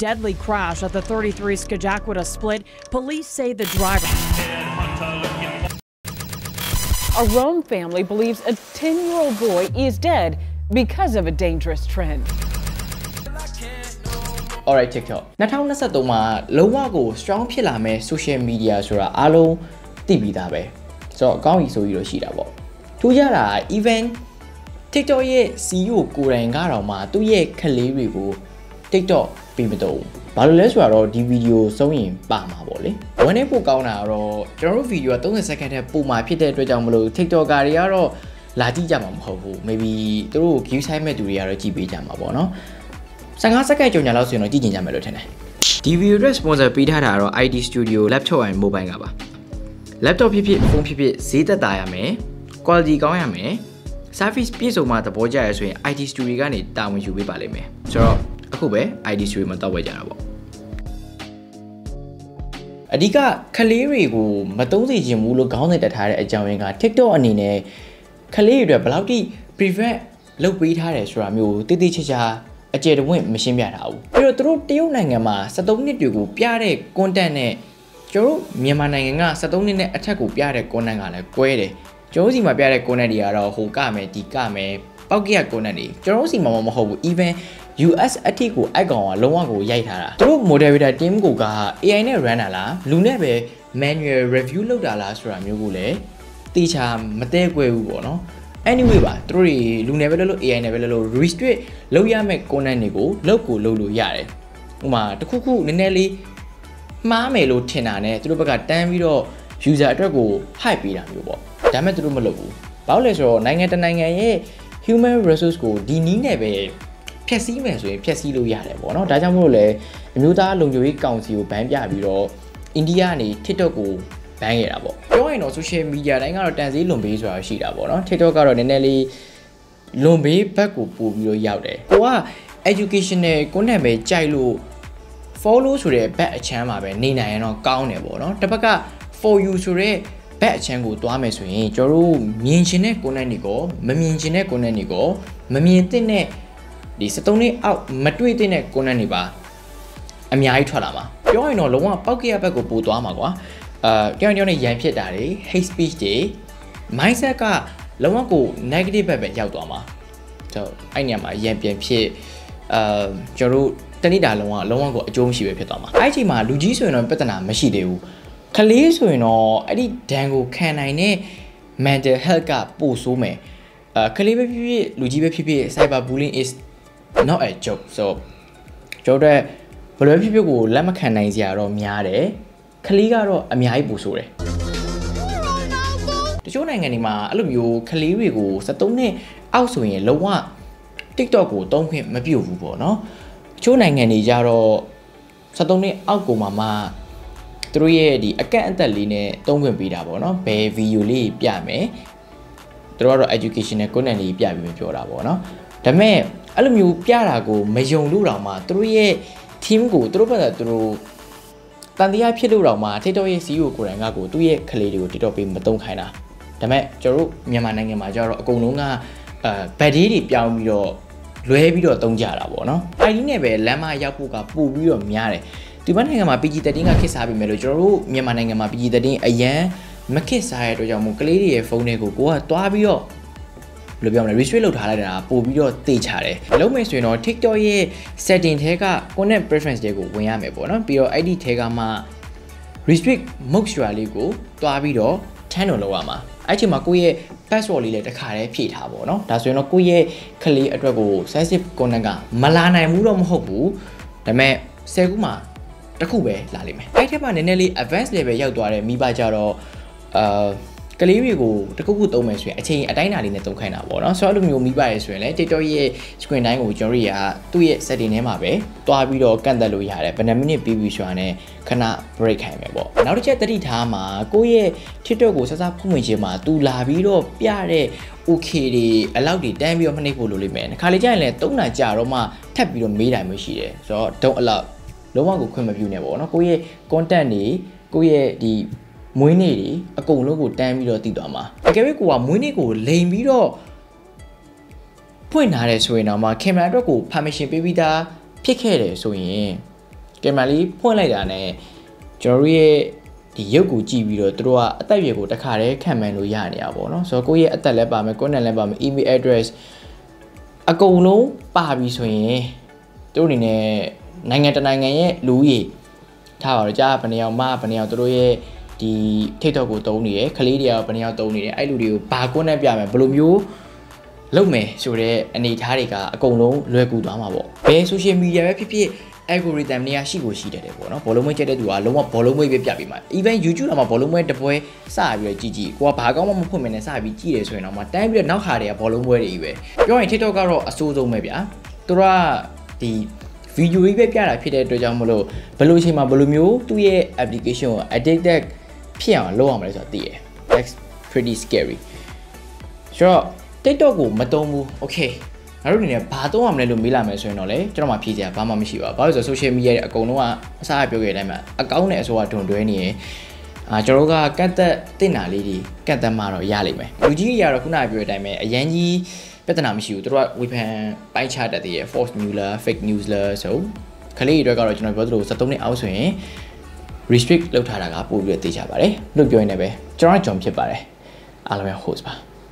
deadly crash at the 33 Skajakwita split. Police say the driver. A Rome family believes a 10 year old boy is dead because of a dangerous trend. alright TikTok 2023မှာလုံးဝကို strong ဖြစ်လာမဲ့ social media ဆိုတာအားလုံးသိပြီးသားပဲဆိုတော့အကောင်းကြီးဆိုပြီးတော့ရှိတာပေါ့ထူးခြားတာ even TikTok ရဲ့ CEO ကိုယ်တိုင်ကတော့မှသူ့ရဲ့ခလေးတွေကို TikTok ပြီးမတော့ဘာလို့လဲဆိုတော့ဒီဗီဒီယိုစုံရင်ပါမှာပေါ့လေဝမ်းနေပို့ကောင်းတာကတော့ကျွန်တော်တို့ဗီဒီယိုက30စက္ကန့်ထက်ပိုမှာဖြစ်တဲ့အတွက်ကြောင့်မလို့ TikToker တွေကတော့လာကြည့်ကြမှာမဟုတ်ဘူး maybe သူတို့ view site မဲ့သူတွေကတော့ကြည့်ပေးကြမှာပေါ့နော်15စက္ကန့်ကြော်ညာလောက်ဆိုရင်တော့ကြည့်ကြင်ကြမယ်လို့ထင်တယ်ဒီဗီဒီယိုအတွက် sponsor ပေးထားတာကတော့ ID Studio laptop and mobile ကပါ laptop ဖြစ်ဖြစ်ဖုန်းဖြစ်ဖြစ်ဈေးသက်သာရမယ် quality ကောင်းရမယ် service ပြည့်စုံမှသဘောကျရဆိုရင် IT Studio ကနေတာဝန်ယူပေးပါလိမ့်မယ်ဆိုတော့ အခုပဲ ID Studio မှာတောက်ဝဲကြတာပေါ့အဓိကခလေးတွေကိုမသုံးစေချင်ဘူးလို့ခေါင်းစဉ်တက်ထားတဲ့အကြောင်းရင်းက TikTok အနေနဲ့ခလေးတွေအတွက်ဘယ်လောက်ထိ prevent လုပ်ပေးထားတယ်ဆိုတာမျိုးတိတိကျကျအကျယ်တဝင့်မရှင်းပြထားဘူးပြီးတော့သူတို့တရုတ်နိုင်ငံမှာ73နှစ်တွေကိုပြတဲ့ content နဲ့ကျွန်တော်တို့မြန်မာနိုင်ငံက73နှစ်နဲ့အထက်ကိုပြတဲ့ content ကလည်းကွဲတယ်ကျွန်တော်စီမှာပြတဲ့ content တွေကတော့ဟိုကမယ်ဒီကမယ်ပောက်ကရ content တွေကျွန်တော်စီမှာမဟုတ်ဘူး even US အထိကိုအိုက်ကောင်ကလုံးဝကိုရိုက်ထားတာသူတို့ moderator team ကိုက AI နဲ့ run တာလားလူနဲ့ပဲ manual review လုပ်တာလားဆိုတာမျိုးကိုလည်းတေချာမတဲကွယ်ဘူးပေါ့နော် anyway ပါသူတို့တွေလူနယ်ပဲလုပ်လို့ AI နယ်ပဲလုပ်လို့ restrict လုပ်ရမယ့် content တွေကိုလုပ်ကိုလုပ်လို့ရတယ်ဥမာတခုခုနည်းနည်းလေးမှားမယ်လို့ထင်တာနဲ့သူတို့ဘက်ကတန်းပြီးတော့ user အတွက်ကို hype ပေးတာမျိုးပေါ့ဒါမဲ့သူတို့မလုပ်ဘူးဘာလို့လဲဆိုတော့နိုင်ငံတနိုင်ငံရဲ့ human resource ကိုဒီနည်းနဲ့ပဲ ဖြည့်ဆည်းမယ်ဆိုရင်ဖြည့်ဆည်းလို့ရတယ်ပေါ့နော်ဒါကြောင့်မို့လို့လည်းအမျိုးသားလုံခြုံရေးကောင်စီကိုဘန်ပြပြီးတော့အိန္ဒိယကနေ TikTok ကိုဘန်ခဲ့တာပေါ့ပြောရင်တော့ social media တိုင်းကတော့တန်သေးလွန်ပေးဆိုတာရှိတာပေါ့နော် TikTok ကတော့နည်းနည်းလေးလွန်ပေးဘက်ကိုပို့ပြီးတော့ရောက်တယ်ကိုက educational content ပဲကြိုက်လို့ follow ဆိုတဲ့ back အချမ်းမှာပဲနေနိုင်ရင်တော့ကောင်းတယ်ပေါ့နော်တစ်ဖက်က for you ဆိုတဲ့ back အချမ်းကိုသွားမယ်ဆိုရင်ကျွန်တော်တို့မြင်ချင်တဲ့ content တွေကိုမမြင်ချင်တဲ့ content တွေကိုမမြင်သင့်တဲ့ ဒီ73နှစ်အောက်မတွေ့သင့်တဲ့ content တွေပါအများကြီးထွက်လာမှာပြောရင်တော့လုံးဝပောက်ကရဘက်ကိုပို့သွားမှာကွာအာကြောင်ကြောင်နဲ့ရန်ဖြစ်တာတွေ hate speech တွေ mindset ကလုံးဝကို negative ဘက်ပဲရောက်သွားမှာဆိုအဲ့ညမှာရန်ပြန်ဖြစ်အာကျွန်တော်တို့တနေ့တာလုံးဝလုံးဝကိုအကျိုးမရှိပဲဖြစ်သွားမှာအဲ့ဒီချိန်မှာလူကြီးဆိုရင်တော့ပြဿနာမရှိသေးဘူးကလေးဆိုရင်တော့အဲ့ဒီဒဏ်ကိုခံနိုင်တဲ့ mental health ကပိုဆိုးမယ်အာကလေးပဲဖြစ်ဖြစ်လူကြီးပဲဖြစ်ဖြစ် cyber bullying is not a joke so ကျွန်တော်တို့ဘယ်လိုဖြစ်ဖြစ်ကိုလက်မခံနိုင်စရာတော့များတယ်ကလေးကတော့အများကြီးပိုဆိုးတယ်တချို့နိုင်ငံတွေမှာအဲ့လိုမျိုးကလေးတွေကို73နှစ်အောက်ဆိုရင်လုံးဝ TikTok ကိုတုံးခွင့်မပြုတ်ဘူးပေါ့နော်တချို့နိုင်ငံတွေကြတော့73နှစ်အောက်ကိုမှမှသူတို့ရဲ့ဒီအကန့်အသတ်လေးနဲ့တုံးခွင့်ပေးတာပေါ့နော်ဘယ်ဗီဒီယိုလေးပြမယ်သူတို့ကတော့ educational content လေးပြပြီးပြောတာပေါ့နော် ဒါပေမဲ့အဲ့လိုမျိုးပြတာကိုမယုံလို့တောင်မှသူတို့ရဲ့ team ကိုသူတို့ဘက်ကသူတို့တန်တရားဖြစ်လို့တောင်မှ TikTok ရဲ့ CEO ကိုယ်တိုင်ကကိုသူ့ရဲ့ကလေးတွေကို TikTok ပေးမတုံးခိုင်းတာဒါပေမဲ့ကျွန်တော်တို့မြန်မာနိုင်ငံမှာကျတော့အကုန်လုံးကအဲဘက်ဒေးတွေပြောင်းပြီးတော့လွဲပြီးတော့တုံးကြတာပေါ့နော် ID နဲ့ပဲလမ်းမရောက်ဖို့ကပို့ပြီးတော့များတယ်ဒီဘက်နိုင်ငံမှာ PG13 ကခစ်စားပြီမဲ့လို့ကျွန်တော်တို့မြန်မာနိုင်ငံမှာ PG13 အရန်မခစ်စားရတဲ့အတွက်ကြောင့်မို့ကလေးတွေရဲ့ဖုန်းတွေကိုကိုကတွားပြီးတော့ ဘယ်လိုပြောမလဲ restrict လုပ်ထားလိုက်တာပို့ပြီးတော့တေချတယ်လုံးမယ်ဆိုရင်တော့ TikTok ရဲ့ setting ထဲက content preference တွေကိုဝင်ရမယ်ပေါ့နော်ပြီးတော့အဲ့ဒီထဲကမှ restrict mode ရွာလေးကိုတွားပြီးတော့ turn on လုပ်ရမှာအဲ့ချိန်မှာကိုယ့်ရဲ့ password လေးလည်းတစ်ခါတည်းဖြည့်ထားပေါ့နော်ဒါဆိုရင်တော့ကိုယ့်ရဲ့ကလေးအတွက်ကို sensitive content ကမလာနိုင်ဘူးတော့မဟုတ်ဘူးဒါပေမဲ့10ခုမှာတစ်ခုပဲလာလိမ့်မယ်အဲ့ထက်မှနည်းနည်းလေး advanced level ရောက်သွားတဲ့မိဘကြတော့အာ ကလေးတွေကိုတခုခုသုံးမယ်ဆိုရင်အချိန်အတိုင်းအတာလေးနဲ့သုံးခိုင်းတာပေါ့နော်ဆိုတော့အဲ့လိုမျိုးမိဘရဲဆိုရင်လည်း TikTok ရဲ့ screen time ကိုကျွန်တော်တို့ကသူ့ရဲ့ setting ထဲမှာပဲတွားပြီးတော့ကန့်သက်လို့ရတယ်ဘယ်နှမိနစ်ပြီးပြီဆိုတာနဲ့ခဏ break ခိုင်းမယ်ပေါ့နောက်တစ်ချက်တတိထားမှာကိုယ့်ရဲ့ TikTok ကိုစစဖုံးဝင်ခြင်းမှာသူလာပြီးတော့ပြတဲ့ okay တွေအလောက်တွေတန်းပြီးတော့မနှိပ်ဖို့လိုလိမ့်မယ်ခါလေကြာရင်လည်း၃နာကြာတော့မှထပ်ပြီးတော့မေးတိုင်းမရှိတယ်ဆိုတော့ don't allow လုံးဝကိုခွင့်မပြုနဲ့ပေါ့နော်ကိုယ့်ရဲ့ content တွေကိုယ့်ရဲ့ဒီ မွေးနေ့တွေအကုန်လုံးကိုတန်းပြီးတော့တည်သွားမှာအကယ်၍ကိုကမွေးနေ့ကိုလိန်ပြီးတော့ဖွင့်ထားတယ်ဆိုရင်တော့မှကင်မရာအတွက်ကို permission ပေးပြီးသားဖြစ်ခဲ့တယ်ဆိုရင်ကင်မရာလေးဖွင့်လိုက်တာနဲ့ကျွန်တော်တို့ရဲ့ဒီရုပ်ကိုကြည့်ပြီးတော့သူတို့ကအသက်အရွယ်ကိုတစ်ခါတည်းခံမှန်းလို့ရနေတာပေါ့နော်ဆိုတော့ကိုယ့်ရဲ့အသက်လည်းပါမယ်ကိုယ်နဲ့လည်းပါမယ် email address အကုန်လုံးပါပြီဆိုရင်သူတို့အနေနဲ့နိုင်ငံတနိုင်ငံရဲ့လူဦးရေထားပါတော့ကြာဘယ်နေအောင်မှဘယ်နေအောင်သူတို့ရဲ့ ဒီ TikTok ကိုတုံးနေရယ်ခလေးတွေကဘယ်နေအောင်တုံးနေတယ်အဲ့လူတွေကိုဘာကွန်းနဲ့ပြမယ်ဘယ်လိုမျိုးလုပ်မယ်ဆိုတဲ့အနေအထားတွေကအကုန်လုံးလွယ်ကူသွားမှာပေါ့ဘယ် social media ပဲဖြစ်ဖြစ် algorithm တွေကရှိကိုရှိတယ်တယ်ပေါ့နော်ဘောလုံးမွေးချက်တဲ့သူကလုံးဝဘောလုံးမွေးပဲပြပြီးမှာ even YouTube တော့မှဘောလုံးမွေးတပွဲစပြီးတော့ကြည့်ကြည့်ကိုကဘာကောင်းမှမဖွင့်မနေစပြီးကြည့်တယ်ဆိုရင်တော့မှတိုင်းပြီးတော့နောက်ခါတွေကဘောလုံးမွေးတွေကြီးပဲပြောရင် TikTok ကတော့အဆိုးဆုံးပဲဗျာသူတို့ကဒီဗီဒီယိုကြီးပဲပြတာဖြစ်တဲ့အတွက်ကြောင့်မလို့ဘယ်လိုအချိန်မှာဘယ်လိုမျိုးသူ့ရဲ့ application ကို addicted ဖြစ်အောင်လုပ်အောင်မလဲဆိုတာသိရ that's pretty scary ဆိုတော့ TikTok ကိုမတုံးဘူး okay ငါတို့အနေနဲ့ဘာသုံးရမလဲလို့မေးလာမယ်ဆိုရင်တော့လေကျွန်တော်မှဖြေစရာဘာမှမရှိပါဘူး။ဘာလို့လဲဆိုတော့ social media တွေအကုန်လုံးကအစားပြောခဲ့တဲ့အတိုင်းမှာအကောင့်နဲ့အစိုးရဒွန်တွဲနေရင်အာကျွန်တော်တို့ကကတ်သက်တင်တာလေးတွေကတ်သက်မှတော့ရလိမ့်မယ်။လူကြီးတွေကတော့ခုနကပြောတဲ့အတိုင်းပဲအရန်ကြီးပြဿနာမရှိဘူး။တို့ကဝေဖန်ပိုင်းခြားတတ်သေးရဲ့ false news လား fake news လားဆိုခလေးတွေကတော့ကျွန်တော်ပြောသလို73နှစ်အောက်ဆိုရင် restrict လုပ်ထားတာကပို့ပြီးတော့သိကြပါတယ်။လို့ပြောရင်လည်းပဲကျွန်တော်ကဂျွန်ဖြစ်ပါတယ်။အားလုံးပဲ host ပါ။